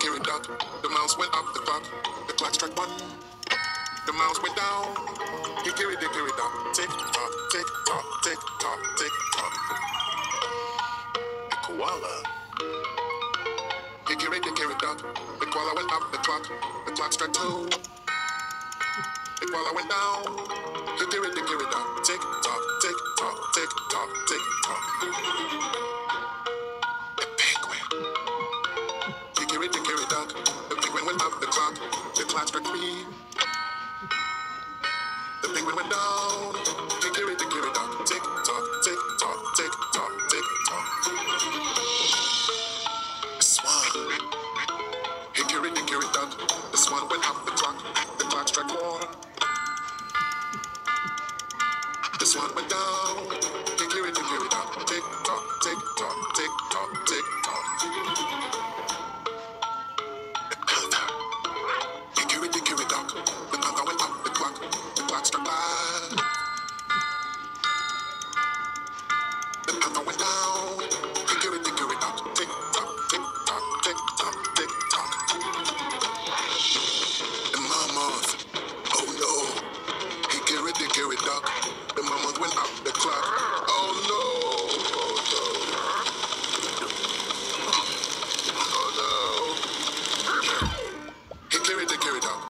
dot. The mouse went up the clock. The clock struck one. The mouse went down. Hickory dickory dock. Tick tock, tick tock, tick tock, tick tock. The koala. Hickory dickory dock. The koala went up the clock. The clock struck two. The koala went down. Hickory dickory dock. Tick tock, tick hearts but me. The penguin went down. Tick, tick, tick, tick, tock, tick, tock, tick, tock, tick, tock, tick, tock. This one went up the clock. The clock struck four. This one went down.